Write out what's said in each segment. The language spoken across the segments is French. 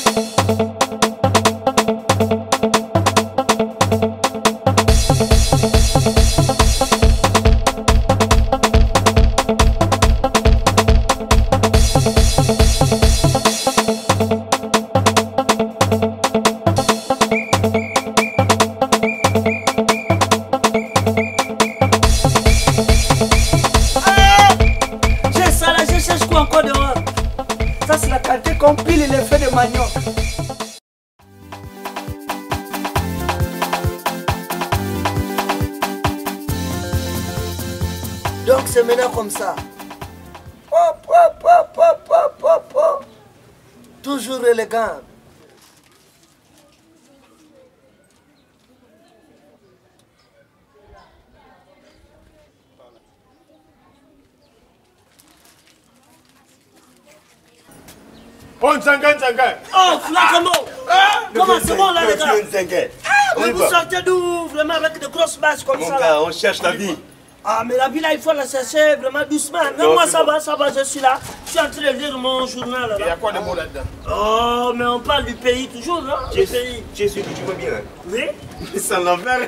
J'ai Donc c'est maintenant comme ça. Hop, hop, hop, hop, hop, hop, hop. Toujours élégant. Oh, Nzanga, Nzanga. Oh, Flacamo Comment c'est bon là les gars. On Mais vous sortez d'où vraiment avec de grosses basses comme Mon ça là on cherche la vie. Ah mais la vie là il faut la chercher vraiment doucement. Mais Non, moi ça bon. va, ça va, je suis là. Je suis en train de lire mon journal Il y a là. quoi de beau là-dedans? Oh mais on parle du pays toujours non? Tu Du pays. tu vois bien. Oui hein Sans l'envers.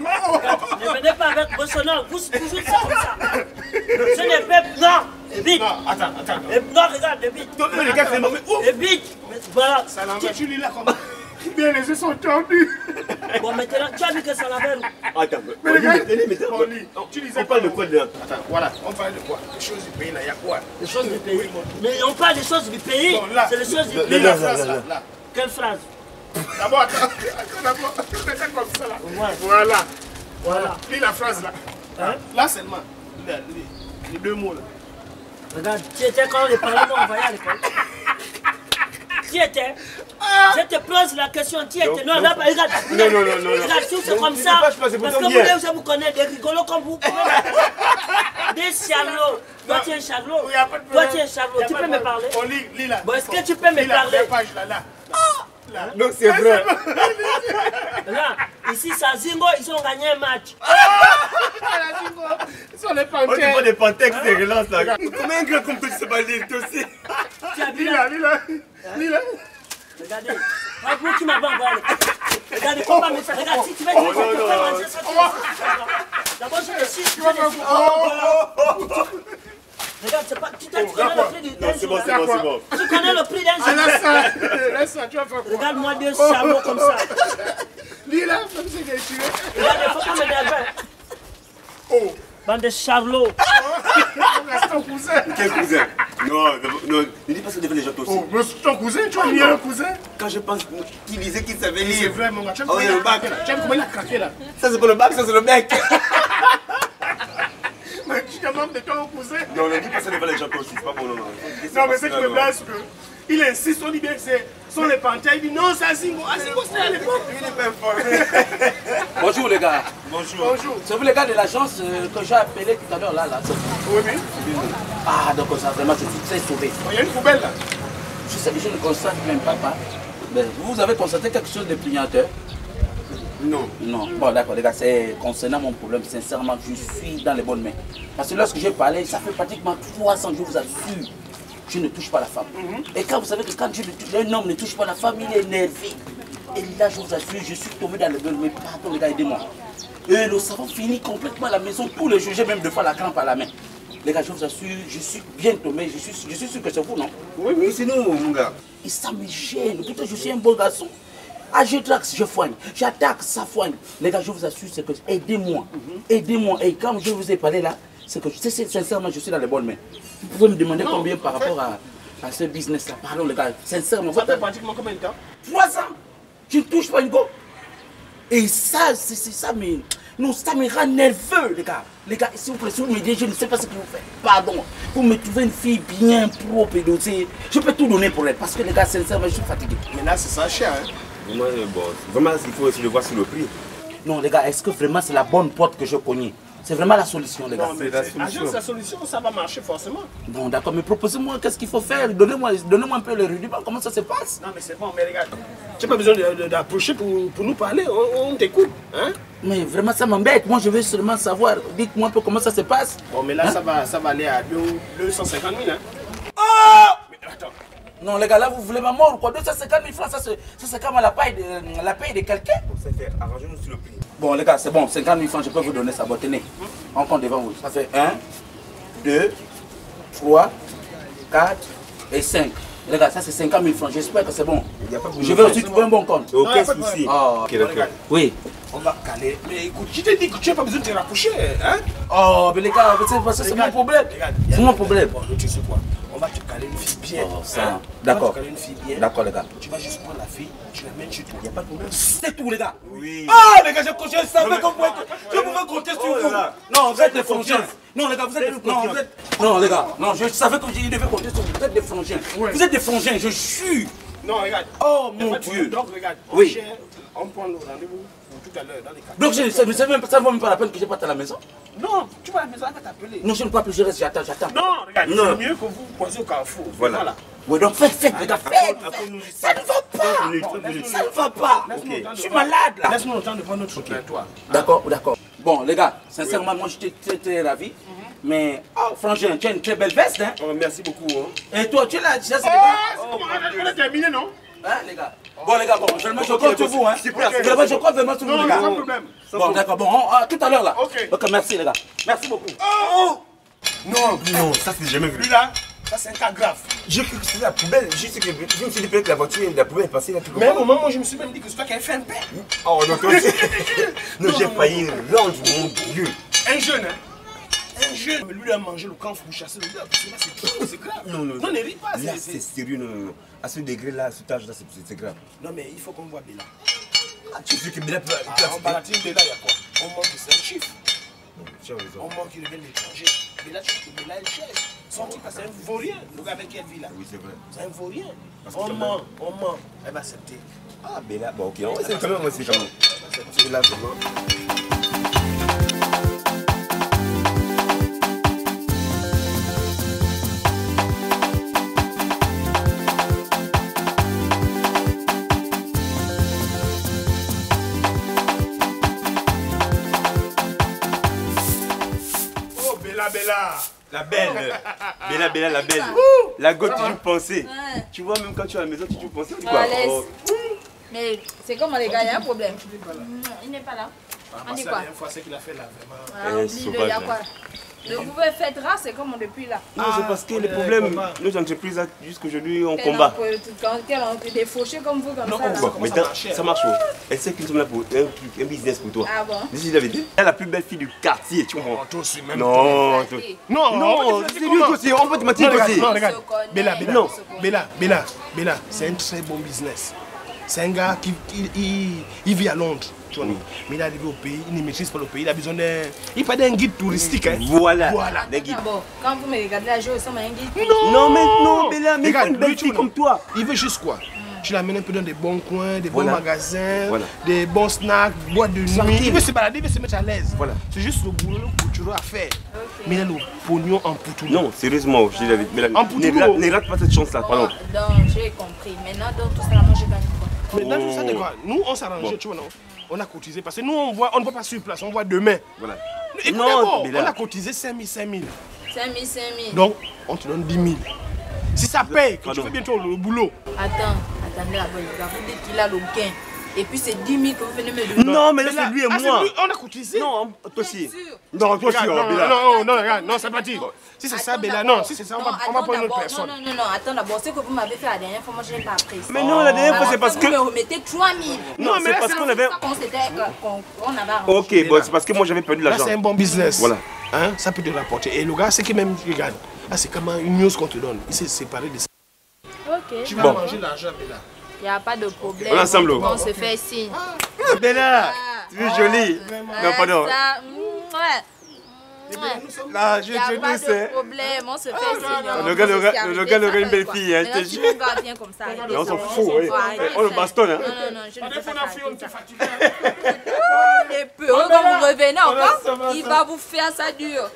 Ne venez pas avec vos sonores, vous toujours ça comme ça. Je n'ai pas... Non Vite Non, attends, attends. Et non, regarde, vite Toi, mais les gars, c'est mauvais. Et vite Mais Voilà Ça l'envers, tu lis là comment Bien, les yeux sont tendus. Bon maintenant, tu as dit que ça l'avait... Attends, Mais on les gars, mais- mais- on lit. Tu On parle de quoi là Attends, voilà, on parle de quoi? Les choses du pays là, il y a quoi? Les choses du pays. Mais on parle des choses du pays. C'est les choses du pays. la là. Quelle phrase? D'abord, attends, attends, d'abord. Fais comme ça là. Voilà. Voilà. Lis la phrase là. Hein? Là seulement. Les deux mots là. Regarde, tu étais quand les parents m'ont envoyé à l'école. Qui était Je te pose la question, était Non, là, regarde. Non, non, non, non, non. Regarde, si c'est comme ça. ne passes pas, c'est Parce que vous, je vous connais, des rigolos comme vous. Des charlots. Toi, tu es un charlot. Il y a pas de Toi, problème. tu es un charlot. Tu peux me parler? On lit, lis là. Bon, est-ce que tu peux me parler? Là. Non, c'est vrai. Là, ici, c'est à Zingo, ils ont gagné un match. Ils sont les On te voit panthères. des panthères qui se relancent là. Comment un gars comme toi, tu sais pas lire, toi aussi? Tu as vu Regardez. Ah, vous qui m'avez envoyé. Regardez, comment me faire. Regarde, si tu veux, tu non. manger ça. tu vas- D'abord, je le suis. Suis. Oh, voilà. Regarde, c'est pas. Tu t'as- tu connais le prix du- d'un Non, c'est bon, jour, c'est là. bon, c'est bon. Tu connais le prix d'un Ah, jour. laisse ça. Laisse ça, tu vas faire quoi? Regarde-moi deux chameaux comme ça. Lis là, comme c'est que tu es. Regarde, il faut pas m'énerver. Oh, Bande de charlots. cousin. Quel cousin? Non, ne dis pas ça devant les gens aussi. Oh, mais c'est ton cousin, tu as mis un cousin Quand je pense qu'il lisait, qu'il savait C'est lire. vrai, mon gars. Tu Oh, le bac. Tu comment il a craqué là Ça, c'est pas le bac, ça, c'est le mec. Mais tu demandes de ton cousin Non, ne dis pas ça devant les gens aussi, c'est pas bon, non, non. Non, mais c'est que me blesse que. Il insiste, on dit bien que c'est sont les panthères. Il dit non, c'est Azingo. Azingo, c'était à l'époque. Bonjour les gars. Bonjour. Bonjour. C'est vous les gars de l'agence euh, que j'ai appelé tout à l'heure là. là. c'est- Oui, oui. Ah donc ça vraiment je suis très sauvé. Il y a une poubelle là. Je, sais, je ne constate même pas. pas. Mais vous avez constaté quelque chose de clignoteur Non. Non. Bon d'accord les gars, c'est concernant mon problème, sincèrement, je suis dans les bonnes mains. Parce que lorsque j'ai parlé, ça fait pratiquement 300 jours, je vous assure, je ne touche pas la femme. Et quand vous savez que quand touche- un homme ne touche pas la femme, il est énervé. Et là, je vous assure, je suis tombé dans les bonnes mains. Pardon les gars, aidez-moi. Et le savon finit complètement à la maison, tous les jours, j'ai même deux fois la crampe à la main. Les gars, je vous assure, je suis bien tombé, je suis, je suis sûr que c'est vous, non? Oui, oui, c'est nous, mon gars. et ça me gêne. Je suis un bon garçon. Ah, je traque, je foigne. J'attaque, ça foigne. Les gars, je vous assure, c'est que aidez-moi. Aidez-moi. Et quand je vous ai parlé là, c'est que sincèrement, je suis dans les bonnes mains. Vous pouvez me demander combien par rapport à, à ce business-là? Pardon, les gars, sincèrement. Ça fait pratiquement combien de temps Trois ans. Je ne touche pas une go. Et ça, c'est ça, mais. Non, ça me rend nerveux, les gars. Les gars, vous si vous me dites, je ne sais pas ce que vous faites. Pardon. Vous me trouvez une fille bien propre et dotée. Je peux tout donner pour elle. Parce que, les gars, sincèrement, je suis fatigué. Mais là, c'est ça cher. Hein. Euh, bon, vraiment, il faut aussi le voir sur le prix. Non, les gars, est-ce que vraiment c'est la bonne porte que je connais? C'est vraiment la solution, les gars. Non, mais la c'est- solution. agence, la solution, ça va marcher forcément. Non, d'accord, mais proposez-moi qu'est-ce qu'il faut faire? Donnez-moi donnez un peu le rudiment, comment ça se passe? Non, mais c'est bon, mais regarde. Tu n'as pas besoin d'approcher pour, pour nous parler. On, on t'écoute. Hein? Mais vraiment, ça m'embête. Moi, je veux seulement savoir. Dites-moi un peu comment ça se passe. Bon, mais là, Hein? ça, va, ça va aller à deux- 250 000. Hein? Non, les gars, là, vous voulez ma mort ou quoi? 250 000 francs, ça c'est c'est comme la paye de, la paye de quelqu'un. Arrangez-nous sur le prix. Bon, les gars, c'est bon, 50 000 francs, je peux vous donner ça. Bon, tenez, on compte devant vous. Ça fait 1, 2, 3, 4 et 5. Les gars, ça c'est 50 000 francs. J'espère que c'est bon. Il y a pas de Je vais aussi trouver un bon compte. Aucun souci. Oh, Ok, d'accord. oui. On va caler. Mais écoute, je t'ai dit que tu n'as pas besoin de te rapprocher. Hein? Oh, mais les gars, c'est c'est mon problème. C'est mon problème. Bon, tu sais quoi? On va te caler une fille bien. Oh, ça. hein? D'accord. D'accord, les gars. Tu vas juste prendre la fille, tu la mets chez toi. Il n'y a pas de problème. C'est tout, les gars. Oui. Ah, les gars, je, je savais qu'on pouvait, je pouvais compter sur Oh vous. là. Non, vous êtes des frangins. Non, les gars, vous êtes des non, vous êtes... non, les gars, non, je savais que je devais compter sur vous. Vous êtes des frangins. Vous êtes des frangins, je suis. Non, regarde. Oh, mon. Dieu. Donc, regarde. Oui. On prend le rendez-vous pour tout à l'heure dans les cas. Donc, je, ça ne même, ça ne vaut même pas la peine que je parte à la maison. Non, tu vas à la maison, elle va t'appeler. Non, je ne peux plus, je reste, j'attends, j'attends. Non, regarde, c'est mieux que vous croisez au carrefour. Voilà. Oui, donc faites, faites, faites. Ça ne va pas. Ça ne va pas. Je suis malade, là. Laisse-nous le temps de prendre notre truc à toi. D'accord, d'accord. Bon, les gars, sincèrement, moi, j'étais très, très ravi. Mais, oh, frangin, tu as une très belle veste, hein. Oh, merci beaucoup. Hein. Et toi, tu es là, ça, c'est les gars. Oh, on a terminé, non? Hein, les gars Bon, les gars, bon, je le mets, je compte sur vous, hein. Super, Je le mets, je compte vraiment sur vous, les non, gars. sans problème. Bon, d'accord, bon, on- à tout à l'heure, là. Ok. Ok, merci, les gars. Merci beaucoup. Non, non, ça c'est jamais vu. Lui là, ça c'est un cas grave. J'ai cru que c'était la poubelle. Juste que je me suis dit peut-être que la voiture, la poubelle est passée là. Mais à un moment, moi je me suis même dit que c'est toi qui avais fait un père. Oh non, toi aussi. Non, j'ai failli rendre mon Dieu. Un jeune, hein Un jeune. Mais lui, il a mangé le camp pour chasser le gars. C'est c'est grave. Non, non. Non, ne ris pas. Là, c'est- c'est c'est- sérieux. Non, non, non. À ce degré-là, à cet âge-là, c'est- c'est c'est grave. Non, mais il faut qu'on voit Bella. Ah, tu sais que Bella peut. Ah, en baratine, il y a quoi? On manque que c'est un chiffre. On manque qu'il revient de l'étranger. Bella, tu sais que Bella, elle cherche. Son type, c'est un vaurien. Le gars avec qui elle vit là? Oui, c'est vrai. C'est un vaurien. On ment, on ment. Elle va accepter. Ah, Bella, bon, ok. On va essayer quand même, on va essayer quand même. C'est là. La belle. Bella, Bella, la belle. La gosse, tu toujours pensé. Tu vois, même quand tu es à la maison, tu toujours pensé. Tu Ah, laisse. oh. Mais c'est comment les gars, il y a un problème. Non, il n'est pas là. Ah, On dit c'est quoi? la dernière fois, c'est qu'il a fait là, vraiment. Ah, Eh, oublie-le, il y a sauvage, quoi? Le pouvez faire race, c'est comment depuis là Non, c'est parce que est problèmes, combat. nos entreprises, jusqu'aujourd'hui, on combat. des fauchés comme vous, comme Non, ça là mais ça marche ça marche. oh. Elle sait qu'ils sont là pour un business pour toi. Ah bon? Mais si je l'avais dit, elle est la plus belle fille du quartier, tu comprends? Oh, toi aussi, même. Non. Non, non, c'est lui aussi, on peut te mentir Non, regarde, aussi. non, regarde. Bella. Bella, Bella, Bella, c'est un très bon business. C'est un gars qui il, il- il vit à Londres, tu vois. Mais il est arrivé au pays, il ne maîtrise pas le pays, il a besoin d'un. Il pas d'un guide touristique. Hein. Voilà. Voilà. Les guides. D'abord, quand vous me regardez la joue, ça m'a un guide. Non, mais non, Bella, mais Regarde, une belle lui, tu fille vois, comme toi. Il veut juste quoi? Tu l'amènes un peu dans des bons coins, des Voilà. bons magasins, Voilà. des bons snacks, boîte de nuit. Il veut se balader, il veut se mettre à l'aise. Voilà. C'est juste le boulot culturel à faire. Mais il a le pognon en poutou. Non, sérieusement, je l'avais dit. Mais En ne, Poutoulou. rate- ne rate pas cette chance-là, Bon, pardon. donc j'ai compris. Maintenant, dans tout ça, moi j'ai gagné quoi Maintenant, tout ça, de quoi Nous, on s'arrangeait, tu vois, non? On a cotisé parce que nous, on voit, on ne voit pas sur place, on voit demain. Voilà. Écoute Non, on a cotisé 5 000, 5 000. 5 000, 5 000. Donc, on te donne 10 000. Si ça paye, que tu fais bientôt le boulot. Attends, attendez là-bas, les gars. Vous dites qu'il a le gain. Et puis c'est 10 000 que vous venez me donner. Non, mais là, c'est lui et ah, moi. lui, on a cotisé. Non, toi aussi. Non, toi aussi, non, Bella. non, non, non, regarde, non, c'est pas dit. Si c'est ça, Bella, non, si c'est ça, on va, Non, on va prendre une autre personne. Non, non, non, non, attends d'abord. Ce que vous m'avez fait la dernière fois, moi je n'ai pas appris. Mais non, la dernière fois, c'est parce que. Vous me remettez 3 000. Non, mais c'est parce qu'on avait. Qu'on avait. Ok, bon, c'est parce que moi j'avais perdu Là, l'argent. c'est un bon business. Voilà. Hein, ça peut te rapporter. Et le gars, c'est qui même, regarde, là, c'est comme une news qu'on te donne. Il s'est séparé de ça. Ok. Tu vas Bon. manger l'argent, Bella. Il n'y a pas de problème. On ensemble, On se fait signe. Ah, Bella, tu es jolie. Non, pardon. Mm, ouais. Ouais. Là, je Il n'y a te pas douce, hein. de problème, on se fait signe. le gars, le gars, le gars, le gars, une belle fille, hein, je te gars vient comme ça, on s'en fout, On le ça. bastonne, hein. Non, non, non, je ne fois, pas ça. fatigue. Les peureux, quand vous revenez encore, il va vous faire ça dur.